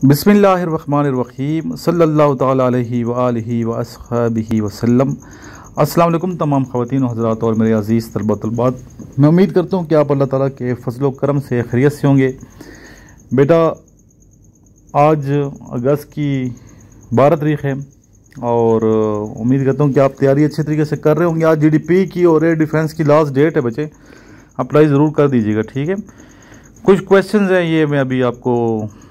बिसमीम सल्लल्लाहु ताला अलैहि व आलिहि व अस्हाबिहि वसल्लम अस्सलाम वालेकुम तमाम ख़वातीन हज़रात और मेरे अज़ीज़ तलबात मैं उम्मीद करता हूँ कि आप अल्लाह ताला के फजल करम से खैरियत से होंगे। बेटा, आज अगस्त की बारह तारीख़ है और उम्मीद करता हूँ कि आप तैयारी अच्छे तरीके से कर रहे होंगे। आज जीडीपी की और एयर डिफेंस की लास्ट डेट है बच्चे। अप्लाई ज़रूर कर दीजिएगा, ठीक है? कुछ क्वेश्चन हैं, ये मैं अभी आपको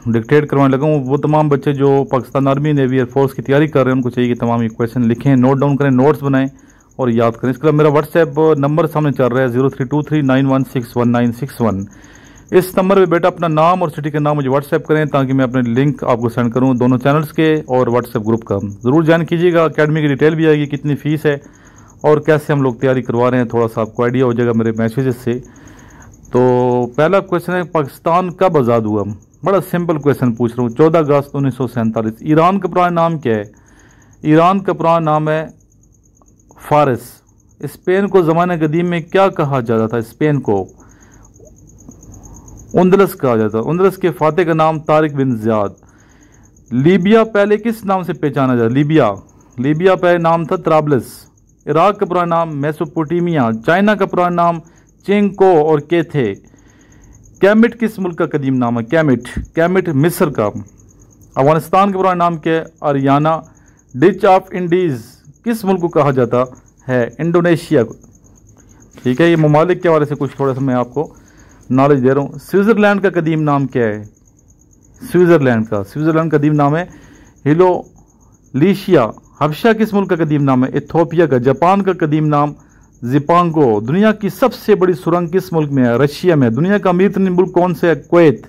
डिक्टेट करवाने लगा हूँ। वो तमाम बच्चे जो पाकिस्तान आर्मी नेवी एयरफोर्स की तैयारी कर रहे हैं, उनको चाहिए कि तमाम ये क्वेश्चन लिखें नोट डाउन करें नोट्स बनाएँ और याद करें। इसके अलावा मेरा व्हाट्सएप नंबर सामने चल रहा है zero three two three nine one six one nine six one इस नंबर पे बेटा अपना नाम और सिटी का नाम मुझे व्हाट्सएप करें ताकि मैं अपने लिंक आपको सेंड करूँ दोनों चैनल्स के और व्हाट्सएप ग्रुप का। ज़रूर ज्वाइन कीजिएगा अकेडमी की डिटेल भी आएगी, कितनी फ़ीस है और कैसे हम लोग तैयारी करवा रहे हैं, थोड़ा सा आपको आइडिया हो जाएगा मेरे मैसेजेस से। तो पहला क्वेश्चन है, पाकिस्तान कब आज़ाद हुआ? बड़ा सिंपल क्वेश्चन पूछ रहा हूँ। चौदह अगस्त उन्नीस सौ सैंतालीस। ईरान का पुराना नाम क्या है? ईरान का पुराना नाम है फारस। स्पेन को ज़माने कदीम में क्या कहा जाता था? स्पेन को उंदलस कहा जाता उंदलस के फाते का नाम तारिक बिन ज़ियाद। लीबिया पहले किस नाम से पहचाना जाता? लीबिया। लीबिया पहले नाम था त्राबलस। इराक का पुराना नाम मेसोपोटीमिया। चाइना का पुराना नाम चिंको और केथे कैमिट किस मुल्क का कदीम नाम है? कैमिट कैमिट मिस्र का। अफ़गानिस्तान के पुराने नाम है अरियाना डिच ऑफ़ इंडीज़, किस मुल्क को कहा जाता है? इंडोनेशिया को। ठीक है, ये ममालिक के बारे से कुछ थोड़ा सा मैं आपको नॉलेज दे रहा हूँ। स्विट्ज़रलैंड का कदीम नाम क्या है? स्विट्ज़रलैंड का। स्विट्ज़रलैंड का कदीम नाम है हिलो लीशिया हबशा किस मुल्क का कदीम नाम है? इथोपिया का। जापान का कदीम नाम जिपांगो दुनिया की सबसे बड़ी सुरंग किस मुल्क में है रशिया में। दुनिया का अमीर तरीन मुल्क कौन सा है? कुवैत।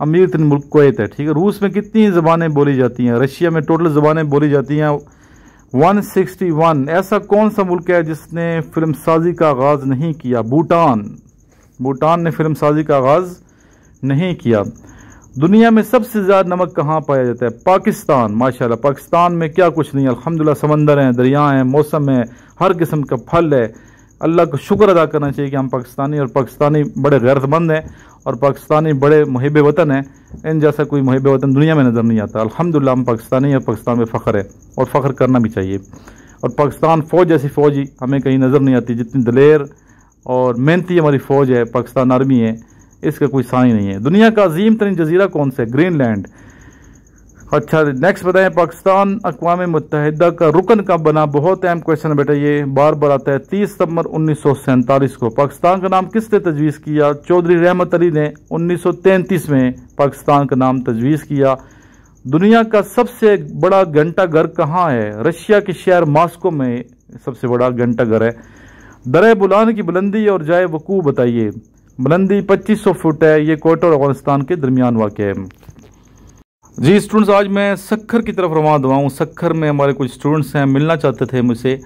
अमीर तरीन मुल्क कुवैत है, ठीक है? रूस में कितनी ज़बानें बोली जाती हैं? रशिया में टोटल ज़बानें बोली जाती हैं। 161 ऐसा कौन सा मुल्क है जिसने फ़िल्म साजी का आगाज़ नहीं किया? भूटान। भूटान ने फ़िल्म साजी का आगाज़ नहीं किया। दुनिया में सबसे ज़्यादा नमक कहाँ पाया जाता है? पाकिस्तान। माशाल्लाह, पाकिस्तान में क्या कुछ नहीं, अल्हम्दुलिल्लाह, समंदर हैं दरिया हैं, मौसम है, हर किस्म का फल है। अल्लाह का शुक्र अदा करना चाहिए कि हम पाकिस्तानी और पाकिस्तानी बड़े गैरतमंद हैं और पाकिस्तानी बड़े मुहिब वतन हैं। इन जैसा कोई मुहिब वतन दुनिया में नज़र नहीं आता। अल्हम्दुलिल्लाह, हम पाकिस्तानी और पाकिस्तान में फ़ख्र है और फ़ख्र करना भी चाहिए। और पाकिस्तान फ़ौज जैसी फ़ौज हमें कहीं नज़र नहीं आती जितनी दलेर और मेहनती हमारी फ़ौज है, पाकिस्तान आर्मी है। इसका कोई सानी नहीं है। दुनिया का अजीम तरीन जजीरा कौन सा? है ग्रीनलैंड। अच्छा नेक्स्ट बताएँ, पाकिस्तान अकवा मुतहदा का रुकन कब बना? बहुत अहम क्वेश्चन है बेटा ये। बार बार आता है। तीस सितंबर उन्नीस सौ सैंतालीस को। पाकिस्तान का नाम किसने तजवीज़ किया? चौधरी रहमत अली ने उन्नीस सौ तैंतीस में पाकिस्तान का नाम तजवीज़ किया। दुनिया का सबसे बड़ा घंटा घर कहाँ है? रशिया के शहर मास्को में सबसे बड़ा घंटा घर है। दर बुलान की बुलंदी और जाए वकू बताइए। बुलंदी 2500 फुट है, ये कोटा और अफ़गानिस्तान के दरमियान वाक़ है। जी स्टूडेंट्स आज मैं सखर की तरफ़ रवा दवा हूँ। सखर में हमारे कुछ स्टूडेंट्स हैं, मिलना चाहते थे मुझसे,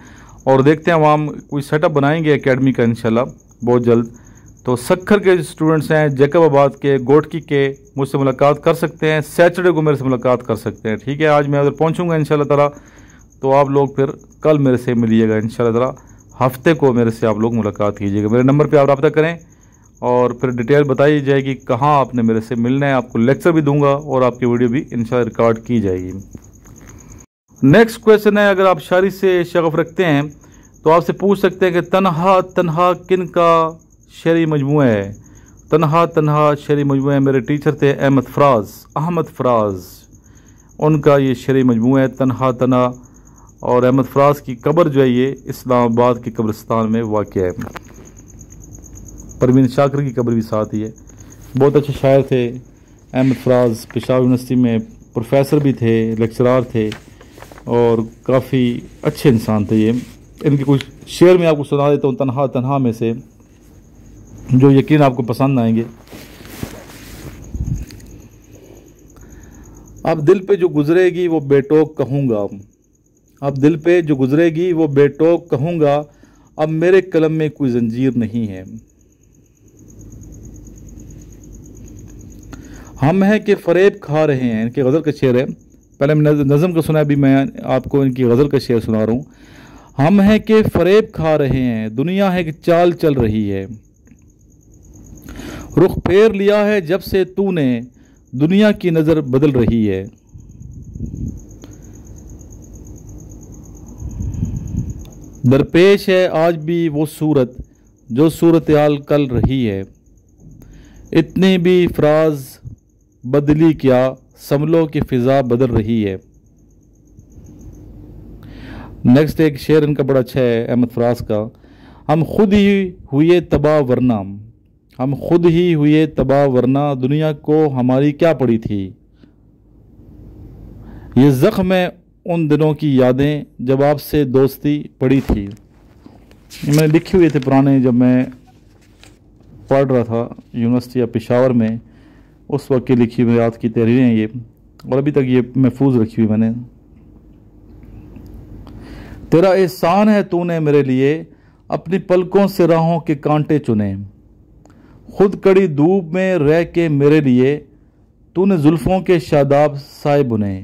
और देखते हैं वहाँ कोई सेटअप बनाएँगे एकेडमी का, इंशाल्लाह, बहुत जल्द। तो सखर के स्टूडेंट्स हैं, जैकबाबाद के गोटकी के, मुझसे मुलाकात कर सकते हैं, सैटरडे को मेरे से मुलाकात कर सकते हैं। ठीक है, आज मैं उधर पहुँचूँगा इन ताला। तो आप लोग फिर कल मेरे से मिलिएगा इन ताला। हफ़्ते को मेरे से आप लोग मुलाकात कीजिएगा। मेरे नंबर पर आप रब्ता करें और फिर डिटेल बताई जाएगी कहाँ आपने मेरे से मिलना है, आपको लेक्चर भी दूँगा और आपकी वीडियो भी इंशाल्लाह रिकॉर्ड की जाएगी। नेक्स्ट क्वेश्चन है, अगर आप शायरी से शगफ रखते हैं तो आपसे पूछ सकते हैं कि तनहा तनहा किन का शरी मजमू है? तनहा तनहा शरी मजमू है। मेरे टीचर थे अहमद फराज अहमद फराज। उनका ये शरी मजमू है, तनहा तना और अहमद फराज की कब्र जो है, ये इस्लामाबाद के कब्रिस्तान में वाक़ है। परवीन शाकर की कब्र भी साथ ही है। बहुत अच्छे शायर थे। अहमद फराज पेशावर यूनिवर्सिटी में प्रोफेसर भी थे, लेक्चरार थे और काफ़ी अच्छे इंसान थे ये। इनके कुछ शेर में आपको सुना देता हूँ, तनहा तनहा में से, जो यकीन आपको पसंद आएँगे। अब दिल पे जो गुजरेगी, वो बेटोक कहूँगा। अब दिल पे जो गुजरेगी, वो बेटोक कहूँगा। अब मेरे कलम में कोई जंजीर नहीं है। हम हैं कि फ़रेब खा रहे हैं, इनके गज़ल का शेर है। पहले मैं नज़म का सुना अभी मैं आपको इनकी गज़ल का शेर सुना रहा हूँ। हम हैं कि फ़रेब खा रहे हैं, दुनिया है कि चाल चल रही है। रुख फेर लिया है जब से तूने, दुनिया की नज़र बदल रही है। दरपेश है आज भी वो सूरत, जो सूरत हाल कल रही है। इतनी भी फ्राज बदली क्या? समलों की फ़िज़ा बदल रही है। नेक्स्ट एक शेर इनका बड़ा अच्छा है, अहमद फराज का। हम खुद ही हुए तबाह वरना। हम खुद ही हुए तबाह वरना। दुनिया को हमारी क्या पड़ी थी? ये ज़ख्म है उन दिनों की यादें जब आपसे दोस्ती पड़ी थी। मैंने लिखे हुए थे पुराने जब मैं पढ़ रहा था यूनिवर्सिटी या पिशावर में। उस वक्त की लिखी हुई याद की तहरीरें हैं ये, और अभी तक ये महफूज रखी हुई मैंने। तेरा एहसान है तूने मेरे लिए, अपनी पलकों से राहों के कांटे चुने। खुद कड़ी धूप में रह के मेरे लिए, तूने जुल्फ़ों के शादाब साए बुने।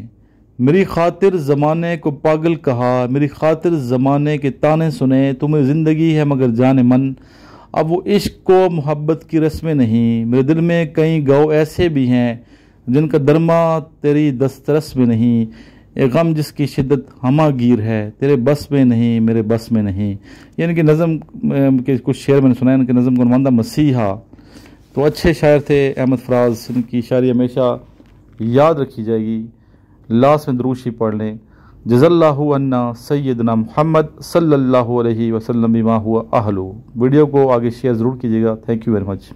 मेरी खातिर ज़माने को पागल कहा, मेरी खातिर ज़माने के ताने सुने। तुम्हें ज़िंदगी है मगर जाने मन अब वो इश्क को मोहब्बत की रस्में नहीं। मेरे दिल में कई गौ ऐसे भी हैं, जिनका दरमा तेरी दस्तरस में नहीं। एक गम जिसकी शिद्दत हमा गिर है, तेरे बस में नहीं, मेरे बस में नहीं। यानी कि नज़म के कुछ शेर मैंने सुना है इनके नज़म गुनमानदा मसीहा। तो अच्छे शायर थे अहमद फराज, इनकी शायरी हमेशा याद रखी जाएगी। लास्ट में दरूशी पढ़ लें। जज़ल्लाहु अन्ना सैदना मोहम्मद वसल्लम बिमा हुआ आहलू वीडियो को आगे शेयर ज़रूर कीजिएगा। Thank you very much